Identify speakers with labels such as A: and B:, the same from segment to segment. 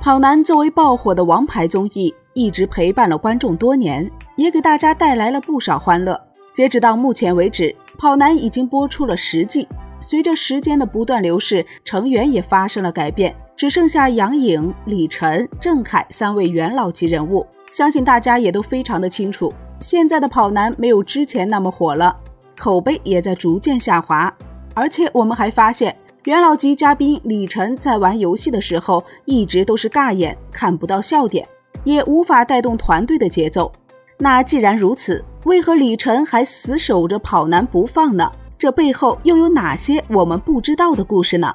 A: 跑男作为爆火的王牌综艺，一直陪伴了观众多年，也给大家带来了不少欢乐。截止到目前为止，跑男已经播出了十季。随着时间的不断流逝，成员也发生了改变，只剩下杨颖、李晨、郑恺三位元老级人物。相信大家也都非常的清楚，现在的跑男没有之前那么火了，口碑也在逐渐下滑。而且我们还发现。元老级嘉宾李晨在玩游戏的时候，一直都是尬演，看不到笑点，也无法带动团队的节奏。那既然如此，为何李晨还死守着跑男不放呢？这背后又有哪些我们不知道的故事呢？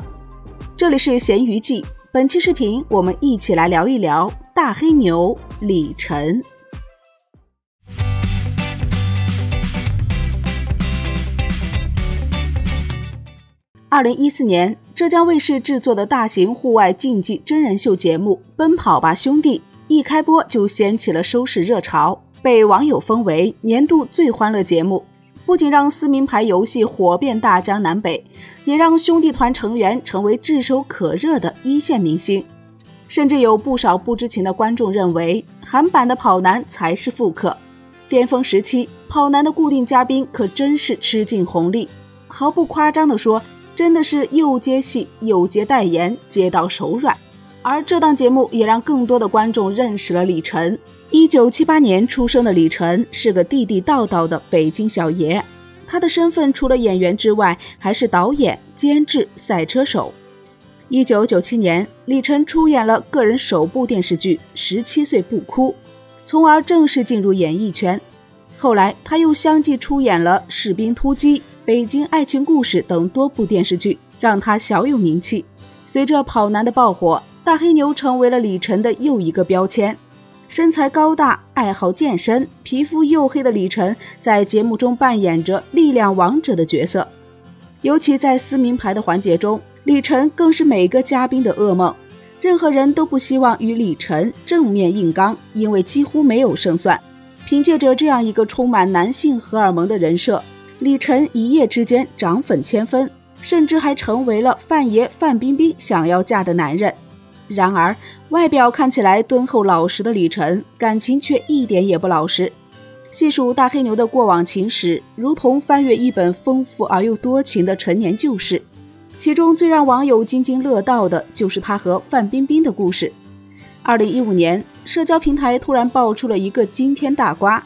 A: 这里是咸鱼记，本期视频我们一起来聊一聊大黑牛李晨。二零一四年，浙江卫视制作的大型户外竞技真人秀节目《奔跑吧兄弟》一开播就掀起了收视热潮，被网友封为年度最欢乐节目。不仅让撕名牌游戏火遍大江南北，也让兄弟团成员成为炙手可热的一线明星。甚至有不少不知情的观众认为，韩版的跑男才是复刻。巅峰时期，跑男的固定嘉宾可真是吃尽红利。毫不夸张地说。真的是又接戏又接代言，接到手软。而这档节目也让更多的观众认识了李晨。一九七八年出生的李晨是个地地道道的北京小爷，他的身份除了演员之外，还是导演、监制、赛车手。一九九七年，李晨出演了个人首部电视剧《十七岁不哭》，从而正式进入演艺圈。后来，他又相继出演了《士兵突击》。《北京爱情故事》等多部电视剧让他小有名气。随着跑男的爆火，大黑牛成为了李晨的又一个标签。身材高大、爱好健身、皮肤黝黑的李晨，在节目中扮演着力量王者的角色。尤其在撕名牌的环节中，李晨更是每个嘉宾的噩梦。任何人都不希望与李晨正面硬刚，因为几乎没有胜算。凭借着这样一个充满男性荷尔蒙的人设。李晨一夜之间涨粉千分，甚至还成为了范爷范冰冰想要嫁的男人。然而，外表看起来敦厚老实的李晨，感情却一点也不老实。细数大黑牛的过往情史，如同翻阅一本丰富而又多情的陈年旧事。其中最让网友津津乐道的就是他和范冰冰的故事。二零一五年，社交平台突然爆出了一个惊天大瓜。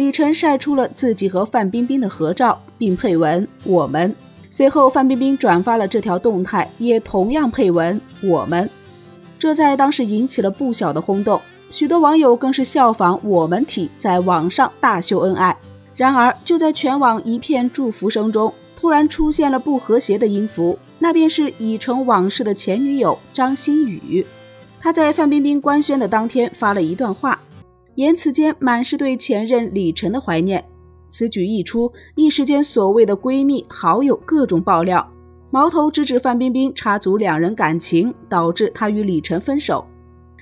A: 李晨晒出了自己和范冰冰的合照，并配文“我们”。随后，范冰冰转发了这条动态，也同样配文“我们”。这在当时引起了不小的轰动，许多网友更是效仿“我们体”在网上大秀恩爱。然而，就在全网一片祝福声中，突然出现了不和谐的音符，那便是已成往事的前女友张馨予。她在范冰冰官宣的当天发了一段话。言辞间满是对前任李晨的怀念。此举一出，一时间所谓的闺蜜、好友各种爆料，矛头直指范冰冰插足两人感情，导致她与李晨分手。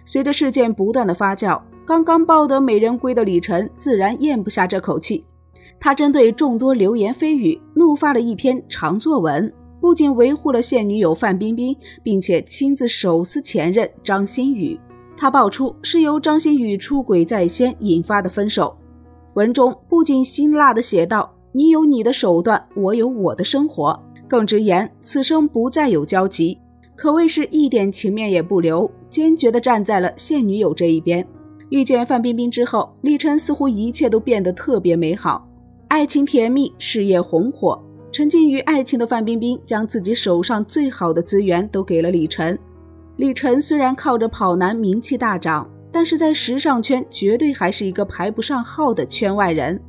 A: 随着事件不断的发酵，刚刚抱得美人归的李晨自然咽不下这口气，他针对众多流言蜚语，怒发了一篇长作文，不仅维护了现女友范冰冰，并且亲自手撕前任张馨予。他爆出是由张馨予出轨在先引发的分手。文中不仅辛辣地写道：“你有你的手段，我有我的生活。”更直言此生不再有交集，可谓是一点情面也不留，坚决地站在了现女友这一边。遇见范冰冰之后，李晨似乎一切都变得特别美好，爱情甜蜜，事业红火。沉浸于爱情的范冰冰将自己手上最好的资源都给了李晨。李晨虽然靠着跑男名气大涨，但是在时尚圈绝对还是一个排不上号的圈外人，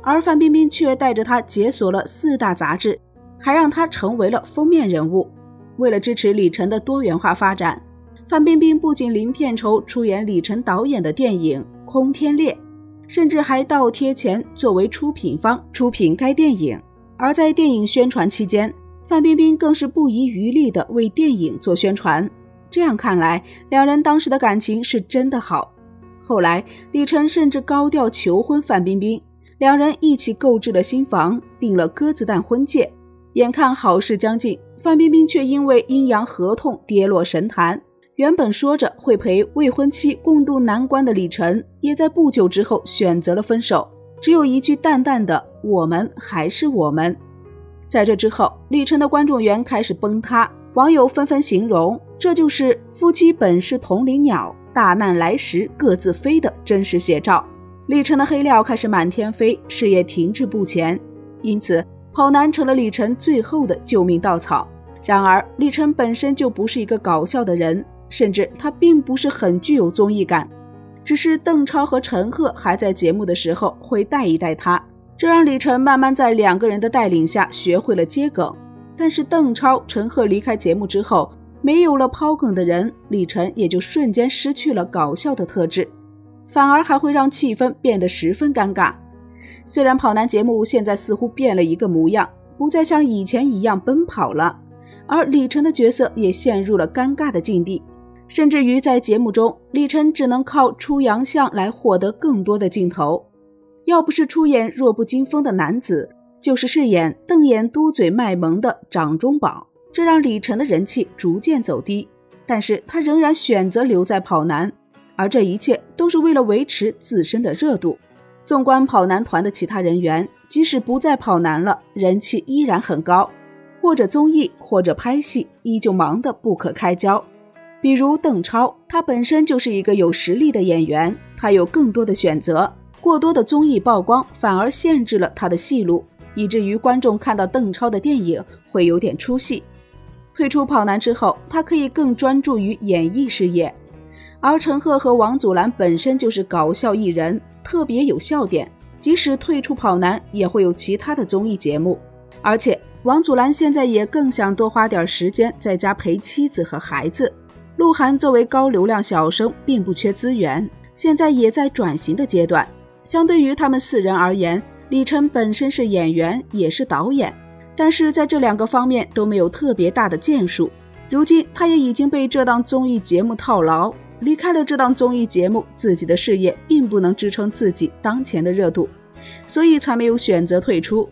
A: 而范冰冰却带着他解锁了四大杂志，还让他成为了封面人物。为了支持李晨的多元化发展，范冰冰不仅零片酬出演李晨导演的电影《空天猎》，甚至还倒贴钱作为出品方出品该电影。而在电影宣传期间，范冰冰更是不遗余力地为电影做宣传。这样看来，两人当时的感情是真的好。后来，李晨甚至高调求婚范冰冰，两人一起购置了新房，订了鸽子蛋婚戒。眼看好事将近，范冰冰却因为阴阳合同跌落神坛。原本说着会陪未婚妻共度难关的李晨，也在不久之后选择了分手，只有一句淡淡的“我们还是我们”。在这之后，李晨的观众缘开始崩塌，网友纷纷形容这就是夫妻本是同林鸟，大难来时各自飞的真实写照。李晨的黑料开始满天飞，事业停滞不前，因此跑男成了李晨最后的救命稻草。然而，李晨本身就不是一个搞笑的人，甚至他并不是很具有综艺感，只是邓超和陈赫还在节目的时候会带一带他。这让李晨慢慢在两个人的带领下学会了接梗，但是邓超、陈赫离开节目之后，没有了抛梗的人，李晨也就瞬间失去了搞笑的特质，反而还会让气氛变得十分尴尬。虽然跑男节目现在似乎变了一个模样，不再像以前一样奔跑了，而李晨的角色也陷入了尴尬的境地，甚至于在节目中，李晨只能靠出洋相来获得更多的镜头。要不是出演弱不禁风的男子，就是饰演瞪眼嘟嘴卖萌的掌中宝，这让李晨的人气逐渐走低。但是他仍然选择留在跑男，而这一切都是为了维持自身的热度。纵观跑男团的其他人员，即使不再跑男了，人气依然很高，或者综艺，或者拍戏，依旧忙得不可开交。比如邓超，他本身就是一个有实力的演员，他有更多的选择。过多的综艺曝光反而限制了他的戏路，以至于观众看到邓超的电影会有点出戏。退出跑男之后，他可以更专注于演艺事业。而陈赫和王祖蓝本身就是搞笑艺人，特别有笑点，即使退出跑男，也会有其他的综艺节目。而且王祖蓝现在也更想多花点时间在家陪妻子和孩子。鹿晗作为高流量小生，并不缺资源，现在也在转型的阶段。相对于他们四人而言，李晨本身是演员，也是导演，但是在这两个方面都没有特别大的建树。如今他也已经被这档综艺节目套牢，离开了这档综艺节目，自己的事业并不能支撑自己当前的热度，所以才没有选择退出。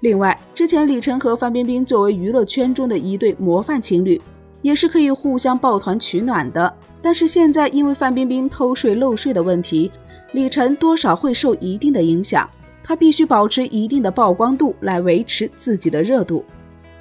A: 另外，之前李晨和范冰冰作为娱乐圈中的一对模范情侣，也是可以互相抱团取暖的。但是现在因为范冰冰偷税漏税的问题。李晨多少会受一定的影响，他必须保持一定的曝光度来维持自己的热度。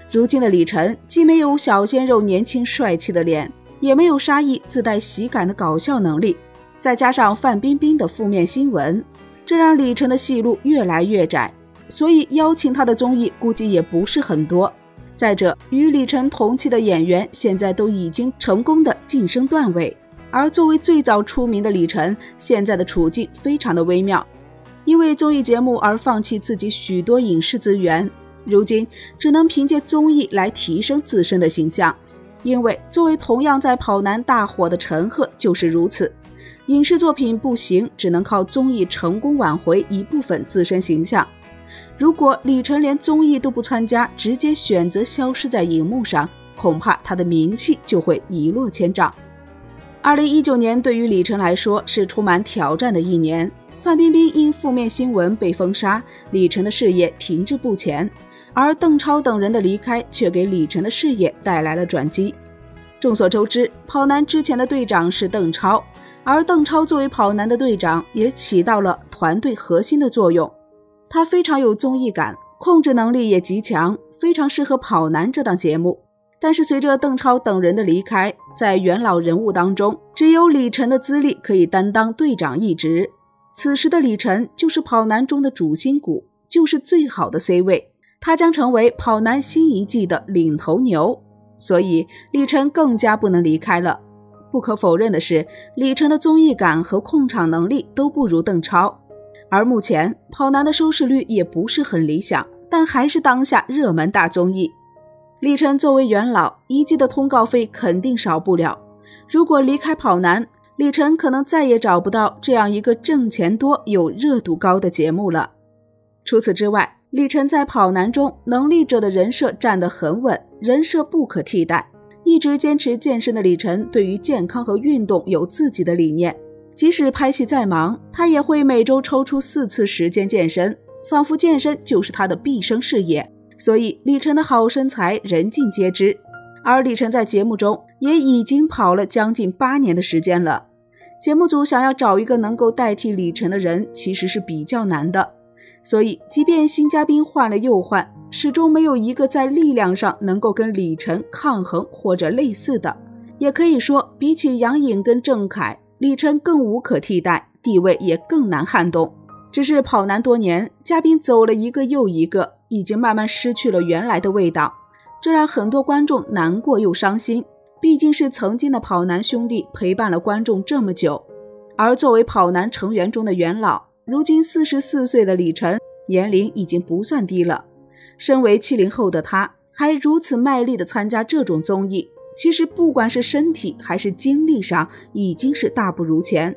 A: 如今的李晨既没有小鲜肉年轻帅气的脸，也没有沙溢自带喜感的搞笑能力，再加上范冰冰的负面新闻，这让李晨的戏路越来越窄，所以邀请他的综艺估计也不是很多。再者，与李晨同期的演员现在都已经成功的晋升段位。而作为最早出名的李晨，现在的处境非常的微妙，因为综艺节目而放弃自己许多影视资源，如今只能凭借综艺来提升自身的形象。因为作为同样在跑男大火的陈赫就是如此，影视作品不行，只能靠综艺成功挽回一部分自身形象。如果李晨连综艺都不参加，直接选择消失在荧幕上，恐怕他的名气就会一落千丈。二零一九年对于李晨来说是充满挑战的一年。范冰冰因负面新闻被封杀，李晨的事业停滞不前，而邓超等人的离开却给李晨的事业带来了转机。众所周知，跑男之前的队长是邓超，而邓超作为跑男的队长，也起到了团队核心的作用。他非常有综艺感，控制能力也极强，非常适合跑男这档节目。但是随着邓超等人的离开，在元老人物当中，只有李晨的资历可以担当队长一职。此时的李晨就是跑男中的主心骨，就是最好的 C 位，他将成为跑男新一季的领头牛。所以李晨更加不能离开了。不可否认的是，李晨的综艺感和控场能力都不如邓超，而目前跑男的收视率也不是很理想，但还是当下热门大综艺。李晨作为元老，一季的通告费肯定少不了。如果离开跑男，李晨可能再也找不到这样一个挣钱多、有热度高的节目了。除此之外，李晨在跑男中能力者的人设站得很稳，人设不可替代。一直坚持健身的李晨，对于健康和运动有自己的理念。即使拍戏再忙，他也会每周抽出四次时间健身，仿佛健身就是他的毕生事业。所以李晨的好身材人尽皆知，而李晨在节目中也已经跑了将近八年的时间了。节目组想要找一个能够代替李晨的人，其实是比较难的。所以，即便新嘉宾换了又换，始终没有一个在力量上能够跟李晨抗衡或者类似的。也可以说，比起杨颖跟郑恺，李晨更无可替代，地位也更难撼动。只是跑男多年，嘉宾走了一个又一个，已经慢慢失去了原来的味道，这让很多观众难过又伤心。毕竟是曾经的跑男兄弟陪伴了观众这么久，而作为跑男成员中的元老。如今四十四岁的李晨，年龄已经不算低了。身为七零后的他，还如此卖力地参加这种综艺，其实不管是身体还是精力上，已经是大不如前。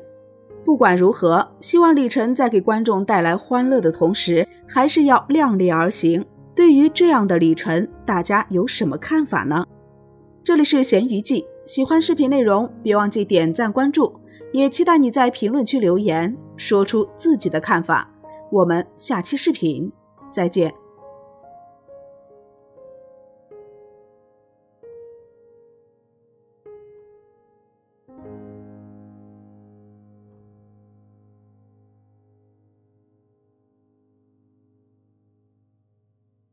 A: 不管如何，希望李晨在给观众带来欢乐的同时，还是要量力而行。对于这样的李晨，大家有什么看法呢？这里是咸鱼记，喜欢视频内容，别忘记点赞关注。也期待你在评论区留言，说出自己的看法。我们下期视频再见。